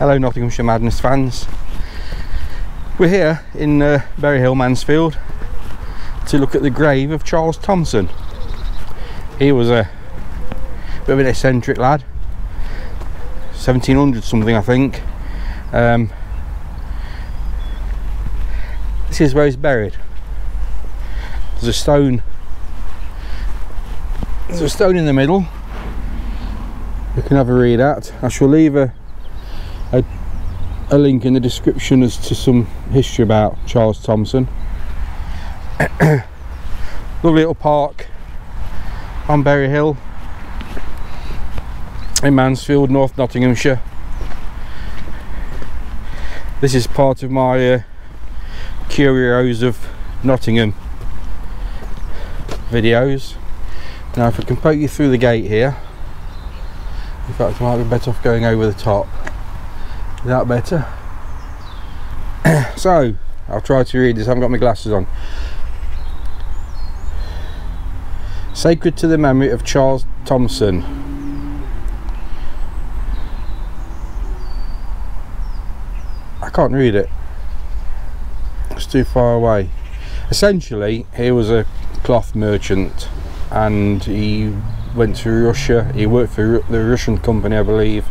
Hello Nottinghamshire Madness fans. We're here in uh, Berry Hill, Mansfield to look at the grave of Charles Thompson. He was a bit of an eccentric lad, 1700 something I think. Um, this is where he's buried. There's a stone. There's a stone in the middle. You can have a read at. I shall leave a a, a link in the description as to some history about Charles Thompson. Lovely little park on Berry Hill in Mansfield, North Nottinghamshire. This is part of my uh, Curios of Nottingham videos. Now if I can poke you through the gate here, in fact I might be better off going over the top. Is that better? so, I'll try to read this, I haven't got my glasses on. Sacred to the memory of Charles Thompson. I can't read it. It's too far away. Essentially, he was a cloth merchant and he went to Russia. He worked for the Russian company, I believe,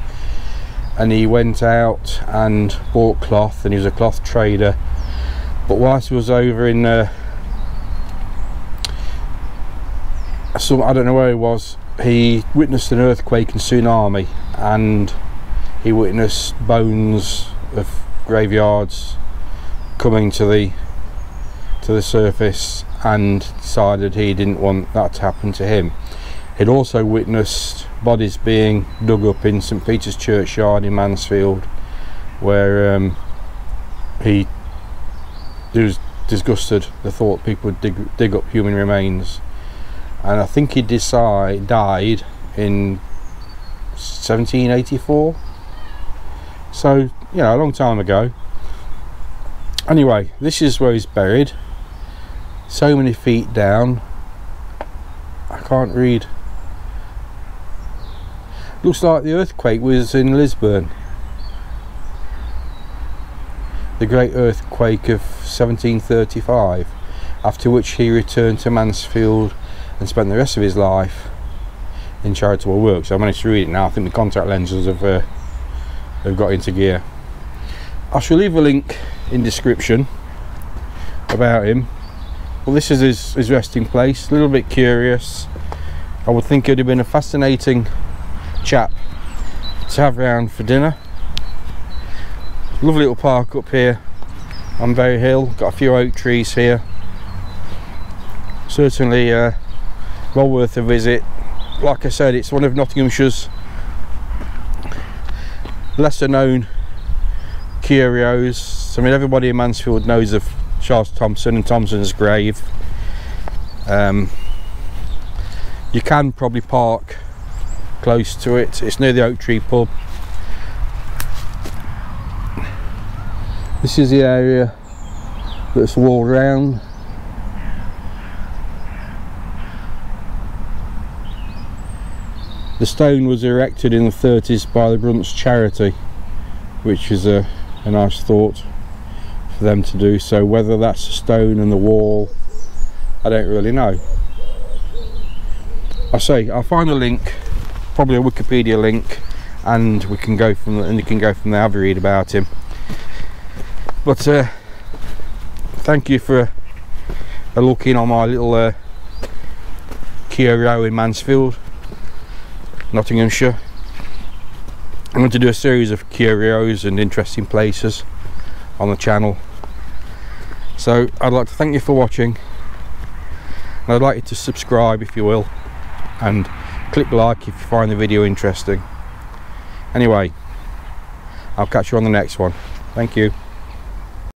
and he went out and bought cloth and he was a cloth trader. But whilst he was over in uh, some I don't know where he was he witnessed an earthquake and tsunami and he witnessed bones of graveyards coming to the to the surface and decided he didn't want that to happen to him he'd also witnessed bodies being dug up in St Peter's churchyard in Mansfield where um, he, he was disgusted the thought people would dig, dig up human remains. And I think he decide, died in 1784 so you know a long time ago. Anyway this is where he's buried. So many feet down. I can't read Looks like the earthquake was in Lisbon. The great earthquake of 1735, after which he returned to Mansfield and spent the rest of his life in charitable work. So I managed to read it now. I think the contact lenses have, uh, have got into gear. I shall leave a link in description about him. Well, this is his, his resting place. A little bit curious. I would think it would have been a fascinating chap to have round for dinner. Lovely little park up here on Berry Hill. Got a few oak trees here. Certainly uh, well worth a visit. Like I said, it's one of Nottinghamshire's lesser known curios. I mean, everybody in Mansfield knows of Charles Thompson and Thompson's grave. Um, you can probably park close to it. It's near the Oak Tree pub. This is the area that's walled round. The stone was erected in the 30s by the Brunts charity, which is a, a nice thought for them to do. So whether that's the stone and the wall, I don't really know. I say I'll find a link probably a Wikipedia link and we can go from and you can go from there have a read about him. But uh, thank you for a look in on my little uh, in Mansfield Nottinghamshire. I'm going to do a series of curios and interesting places on the channel. So I'd like to thank you for watching. And I'd like you to subscribe if you will and click like if you find the video interesting. Anyway I'll catch you on the next one. Thank you